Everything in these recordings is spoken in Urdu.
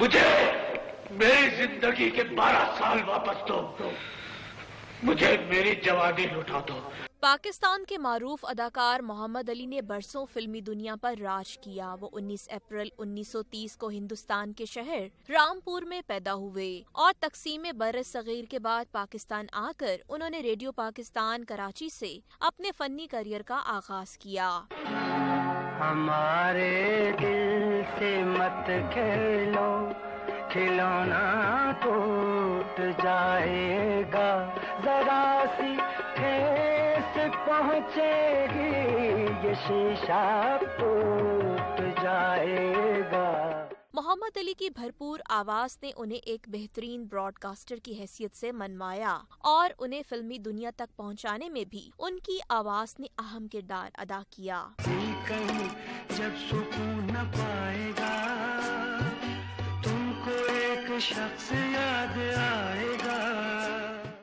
مجھے میری زندگی کے بارہ سال واپس دو۔ مجھے میری جوانی لٹا دو۔ پاکستان کے معروف اداکار محمد علی نے برسوں فلمی دنیا پر راج کیا۔ وہ انیس اپریل انیس سو تیس کو ہندوستان کے شہر رامپور میں پیدا ہوئے۔ اور تقسیم بر صغیر کے بعد پاکستان آ کر انہوں نے ریڈیو پاکستان کراچی سے اپنے فنی کریئر کا آغاز کیا۔ ہمارے دل سے مت کھیلو کھلونا ٹوٹ جائے گا۔ ذرا سی ٹھیس پہنچے گی یہ شیشہ ٹوٹ جائے گا۔ محمد علی کی بھرپور آواز نے انہیں ایک بہترین براڈ کاسٹر کی حیثیت سے منوایا اور انہیں فلمی دنیا تک پہنچانے میں بھی ان کی آواز نے اہم کردار ادا کیا۔ جب سکون نہ ایک شخص یاد آئے گا۔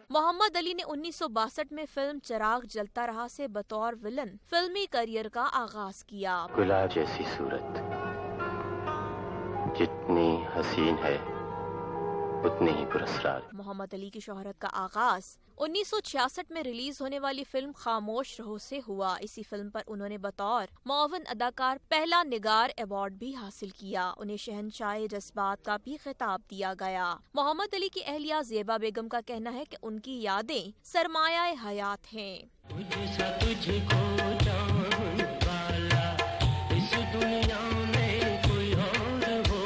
محمد علی نے انیس سو باسٹھ میں فلم چراغ جلتا رہا سے بطور ولن فلمی کریئر کا آغاز کیا۔ گلاب جیسی صورت۔ جتنی حسین ہے اتنی ہی پرسرار محمد علی کی شہرت کا آغاز انیس سو چھیاسٹھ میں ریلیز ہونے والی فلم خاموش رہو سے ہوا۔ اسی فلم پر انہوں نے بطور معاون اداکار پہلا نگار ایوارڈ بھی حاصل کیا۔ انہیں شہنشاہ جذبات کا بھی خطاب دیا گیا۔ محمد علی کی اہلیہ زیبا بیگم کا کہنا ہے کہ ان کی یادیں سرمایہ حیات ہیں۔ تجھ سا تجھ کو جان والا اس دنیا میں کوئی اور ہو۔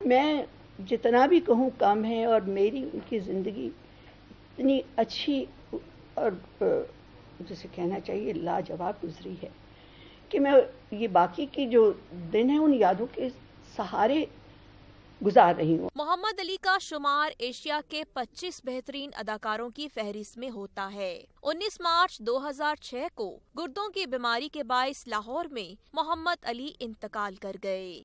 میں جتنا بھی کہوں کم ہے اور میری ان کی زندگی اتنی اچھی اور جسے کہنا چاہیے، لاجواب گزری ہے کہ میں یہ باقی کی جو دن ہیں ان یادوں کے سہارے گزار رہی ہوں۔ محمد علی کا شمار ایشیا کے پچیس بہترین اداکاروں کی فہرست میں ہوتا ہے۔ انیس مارچ دو ہزار چھ کو گردوں کی بیماری کے باعث لاہور میں محمد علی انتقال کر گئے۔